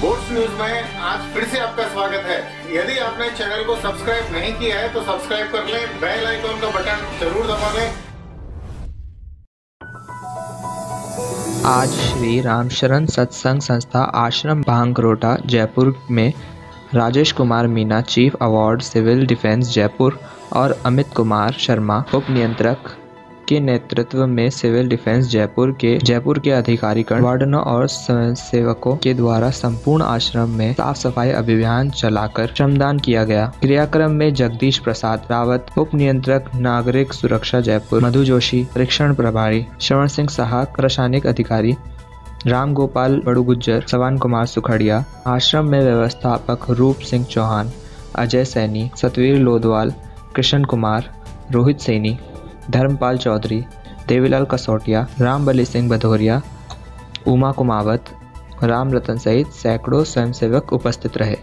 Boards news में आज फिर से आपका स्वागत है। यदि आपने चैनल को सब्सक्राइब नहीं किया है तो सब्सक्राइब कर लें, बेल आइकॉन का बटन ज़रूर दबा दें। आज श्री रामशरण सत्संग संस्था आश्रम भांगरोटा, जयपुर में Rajesh Kumar Meena, chief award civil defence Jaipur और अमित कुमार शर्मा, उप नियंत्रक के नेतृत्व में सिविल डिफेंस जयपुर के जयपुर के अधिकारीगण वार्डनों और स्वयंसेवकों के द्वारा संपूर्ण आश्रम में साफ़ सफ़ाई अभियान चलाकर श्रमदान किया गया। क्रियाक्रम में जगदीश प्रसाद रावत, उप नियंत्रक, नागरिक सुरक्षा जयपुर, मधु जोशी परीक्षण प्रभारी, श्रवण सिंह साहा प्रशासनिक अधिकारी, राम गोपाल बड़ू गुज्जर सवान कुमार सुखड़िया, आश्रम में व्यवस्थापक रूप सिंह चौहान, अजय सैनी, सतवीर लोधवाल, कृष्ण कुमार, रोहित सैनी। धर्मपाल चौधरी, देवीलाल कसौटिया, रामबली सिंह भदौरिया, उमा कुमावत, राम रतन सहित सैकड़ों स्वयंसेवक उपस्थित रहे।